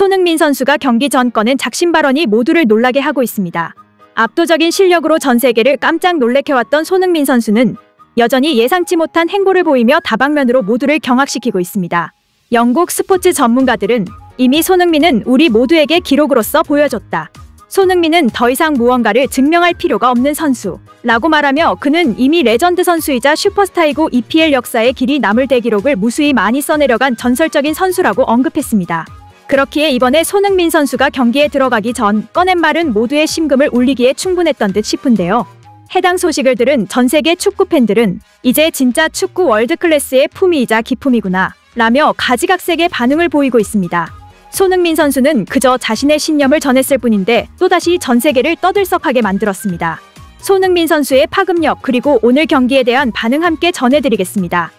손흥민 선수가 경기 전 꺼낸 작심 발언이 모두를 놀라게 하고 있습니다. 압도적인 실력으로 전 세계를 깜짝 놀래켜왔던 손흥민 선수는 여전히 예상치 못한 행보를 보이며 다방면으로 모두를 경악시키고 있습니다. 영국 스포츠 전문가들은 이미 손흥민은 우리 모두에게 기록으로서 보여줬다. 손흥민은 더 이상 무언가를 증명할 필요가 없는 선수. 라고 말하며 그는 이미 레전드 선수이자 슈퍼스타이고 EPL 역사에 길이 남을 대기록을 무수히 많이 써내려간 전설적인 선수라고 언급했습니다. 그렇기에 이번에 손흥민 선수가 경기에 들어가기 전 꺼낸 말은 모두의 심금을 울리기에 충분했던 듯 싶은데요. 해당 소식을 들은 전 세계 축구 팬들은 이제 진짜 축구 월드 클래스의 품위이자 기품이구나 라며 가지각색의 반응을 보이고 있습니다. 손흥민 선수는 그저 자신의 신념을 전했을 뿐인데 또다시 전 세계를 떠들썩하게 만들었습니다. 손흥민 선수의 파급력 그리고 오늘 경기에 대한 반응 함께 전해드리겠습니다.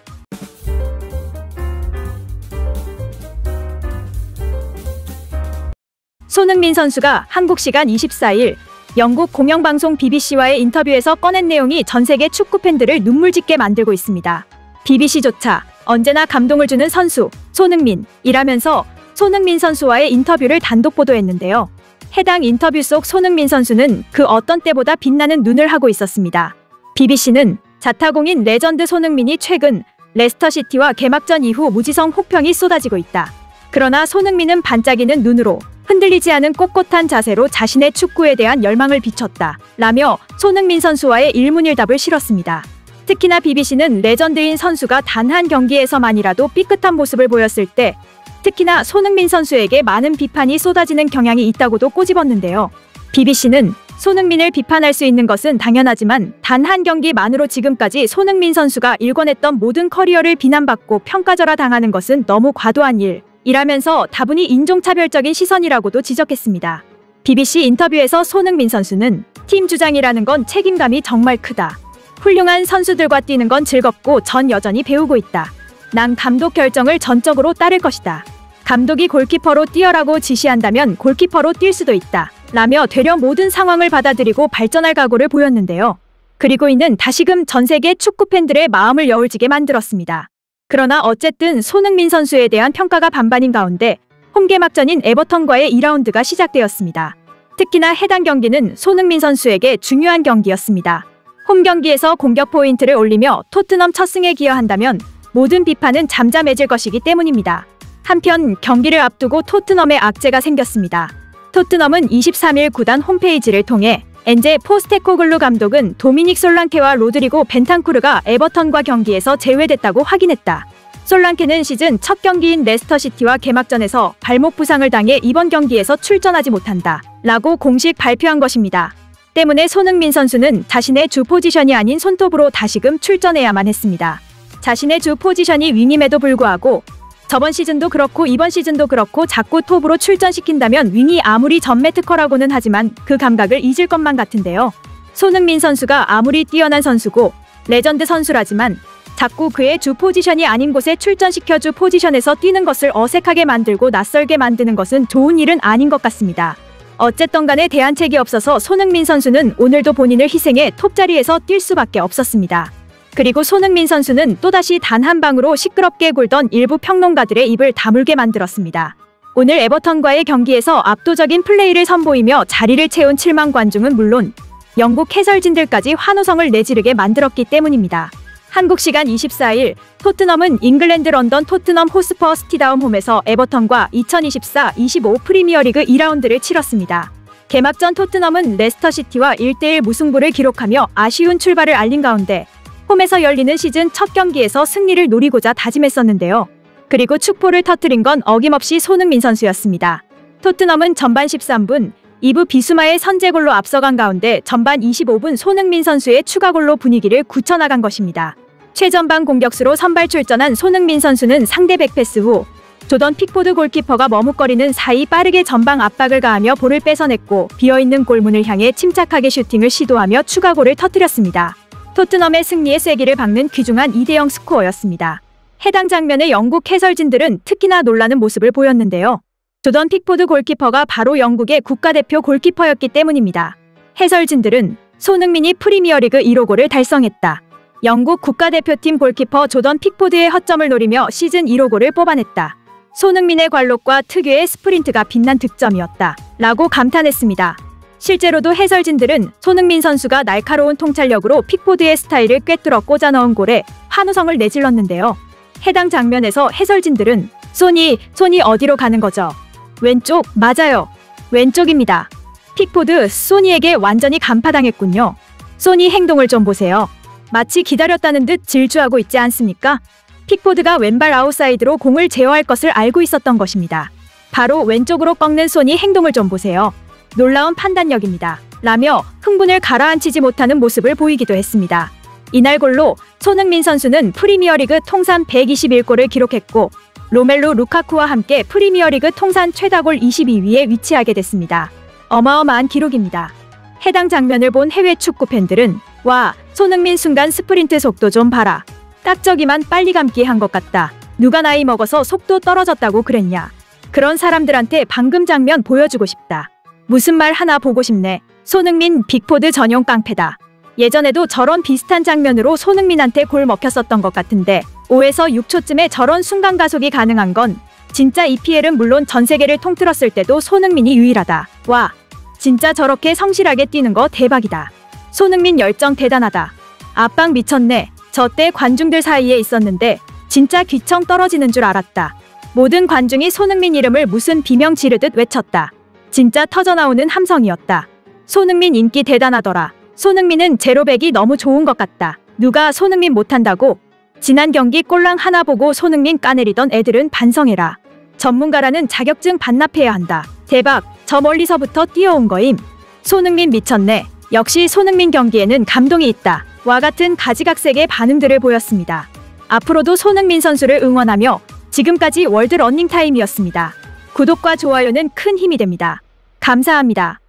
손흥민 선수가 한국 시간 24일 영국 공영방송 BBC와의 인터뷰에서 꺼낸 내용이 전 세계 축구 팬들을 눈물 짓게 만들고 있습니다. BBC조차 언제나 감동을 주는 선수 손흥민이라면서 손흥민 선수와의 인터뷰를 단독 보도했는데요. 해당 인터뷰 속 손흥민 선수는 그 어떤 때보다 빛나는 눈을 하고 있었습니다. BBC는 자타공인 레전드 손흥민이 최근 레스터시티와 개막전 이후 무지성 혹평이 쏟아지고 있다. 그러나 손흥민은 반짝이는 눈으로 흔들리지 않은 꼿꼿한 자세로 자신의 축구에 대한 열망을 비췄다. 라며 손흥민 선수와의 일문일답을 실었습니다. 특히나 BBC는 레전드인 선수가 단 한 경기에서만이라도 삐끗한 모습을 보였을 때 특히나 손흥민 선수에게 많은 비판이 쏟아지는 경향이 있다고도 꼬집었는데요. BBC는 손흥민을 비판할 수 있는 것은 당연하지만 단 한 경기만으로 지금까지 손흥민 선수가 일궈냈던 모든 커리어를 비난받고 평가절하 당하는 것은 너무 과도한 일. 이라면서 다분히 인종차별적인 시선이라고도 지적했습니다. BBC 인터뷰에서 손흥민 선수는 팀 주장이라는 건 책임감이 정말 크다. 훌륭한 선수들과 뛰는 건 즐겁고 전 여전히 배우고 있다. 난 감독 결정을 전적으로 따를 것이다. 감독이 골키퍼로 뛰어라고 지시한다면 골키퍼로 뛸 수도 있다. 라며 되려 모든 상황을 받아들이고 발전할 각오를 보였는데요. 그리고 이는 다시금 전 세계 축구 팬들의 마음을 여울지게 만들었습니다. 그러나 어쨌든 손흥민 선수에 대한 평가가 반반인 가운데 홈개막전인 에버턴과의 2라운드가 시작되었습니다. 특히나 해당 경기는 손흥민 선수에게 중요한 경기였습니다. 홈 경기에서 공격 포인트를 올리며 토트넘 첫 승에 기여한다면 모든 비판은 잠잠해질 것이기 때문입니다. 한편 경기를 앞두고 토트넘의 악재가 생겼습니다. 토트넘은 23일 구단 홈페이지를 통해 엔제 포스테코글루 감독은 도미닉 솔랑케와 로드리고 벤탄쿠르가 에버턴과 경기에서 제외됐다고 확인했다. 솔랑케는 시즌 첫 경기인 레스터시티와 개막전에서 발목 부상을 당해 이번 경기에서 출전하지 못한다. 라고 공식 발표한 것입니다. 때문에 손흥민 선수는 자신의 주 포지션이 아닌 손톱으로 다시금 출전해야만 했습니다. 자신의 주 포지션이 윙임에도 불구하고 저번 시즌도 그렇고 이번 시즌도 그렇고 자꾸 톱으로 출전시킨다면 윙이 아무리 전매 특허라고는 하지만 그 감각을 잊을 것만 같은데요. 손흥민 선수가 아무리 뛰어난 선수고 레전드 선수라지만 자꾸 그의 주 포지션이 아닌 곳에 출전시켜 주 포지션에서 뛰는 것을 어색하게 만들고 낯설게 만드는 것은 좋은 일은 아닌 것 같습니다. 어쨌든 간에 대안책이 없어서 손흥민 선수는 오늘도 본인을 희생해 톱 자리에서 뛸 수밖에 없었습니다. 그리고 손흥민 선수는 또다시 단 한 방으로 시끄럽게 굴던 일부 평론가들의 입을 다물게 만들었습니다. 오늘 에버턴과의 경기에서 압도적인 플레이를 선보이며 자리를 채운 7만 관중은 물론 영국 해설진들까지 환호성을 내지르게 만들었기 때문입니다. 한국 시간 24일 토트넘은 잉글랜드 런던 토트넘 호스퍼 스타디움 홈에서 에버턴과 2024-25 프리미어리그 2라운드를 치렀습니다. 개막전 토트넘은 레스터시티와 1대1 무승부를 기록하며 아쉬운 출발을 알린 가운데 홈에서 열리는 시즌 첫 경기에서 승리를 노리고자 다짐했었는데요. 그리고 축포를 터트린 건 어김없이 손흥민 선수였습니다. 토트넘은 전반 13분 이브 비수마의 선제골로 앞서간 가운데 전반 25분 손흥민 선수의 추가골로 분위기를 굳혀나간 것입니다. 최전방 공격수로 선발 출전한 손흥민 선수는 상대 백패스 후 조던 픽포드 골키퍼가 머뭇거리는 사이 빠르게 전방 압박을 가하며 볼을 뺏어냈고 비어있는 골문을 향해 침착하게 슈팅을 시도하며 추가골을 터뜨렸습니다. 토트넘의 승리에 쐐기를 박는 귀중한 2대0 스코어였습니다. 해당 장면에 영국 해설진들은 특히나 놀라는 모습을 보였는데요. 조던 픽포드 골키퍼가 바로 영국의 국가대표 골키퍼였기 때문입니다. 해설진들은 손흥민이 프리미어리그 1호 골을 달성했다. 영국 국가대표팀 골키퍼 조던 픽포드의 허점을 노리며 시즌 1호 골을 뽑아냈다. 손흥민의 관록과 특유의 스프린트가 빛난 득점이었다. 라고 감탄했습니다. 실제로도 해설진들은 손흥민 선수가 날카로운 통찰력으로 픽포드의 스타일을 꿰뚫어 꽂아 넣은 골에 환호성을 내질렀는데요. 해당 장면에서 해설진들은 소니, 소니 어디로 가는 거죠? 왼쪽, 맞아요. 왼쪽입니다. 픽포드, 소니에게 완전히 간파당했군요. 소니 행동을 좀 보세요. 마치 기다렸다는 듯 질주하고 있지 않습니까? 픽포드가 왼발 아웃사이드로 공을 제어할 것을 알고 있었던 것입니다. 바로 왼쪽으로 꺾는 소니 행동을 좀 보세요. 놀라운 판단력입니다. 라며 흥분을 가라앉히지 못하는 모습을 보이기도 했습니다. 이날 골로 손흥민 선수는 프리미어리그 통산 121골을 기록했고 로멜로 루카쿠와 함께 프리미어리그 통산 최다골 22위에 위치하게 됐습니다. 어마어마한 기록입니다. 해당 장면을 본 해외 축구 팬들은 와 손흥민 순간 스프린트 속도 좀 봐라. 딱 저기만 빨리 감기 한 것 같다. 누가 나이 먹어서 속도 떨어졌다고 그랬냐. 그런 사람들한테 방금 장면 보여주고 싶다. 무슨 말 하나 보고 싶네. 손흥민 픽포드 전용 깡패다. 예전에도 저런 비슷한 장면으로 손흥민한테 골 먹혔었던 것 같은데 5에서 6초쯤에 저런 순간 가속이 가능한 건 진짜 EPL은 물론 전 세계를 통틀었을 때도 손흥민이 유일하다. 와, 진짜 저렇게 성실하게 뛰는 거 대박이다. 손흥민 열정 대단하다. 압박 미쳤네. 저 때 관중들 사이에 있었는데 진짜 귀청 떨어지는 줄 알았다. 모든 관중이 손흥민 이름을 무슨 비명 지르듯 외쳤다. 진짜 터져나오는 함성이었다. 손흥민 인기 대단하더라. 손흥민은 제로백이 너무 좋은 것 같다. 누가 손흥민 못한다고? 지난 경기 꼴랑 하나 보고 손흥민 까내리던 애들은 반성해라. 전문가라는 자격증 반납해야 한다. 대박, 저 멀리서부터 뛰어온 거임. 손흥민 미쳤네. 역시 손흥민 경기에는 감동이 있다. 와 같은 가지각색의 반응들을 보였습니다. 앞으로도 손흥민 선수를 응원하며 지금까지 월드 러닝타임이었습니다. 구독과 좋아요는 큰 힘이 됩니다. 감사합니다.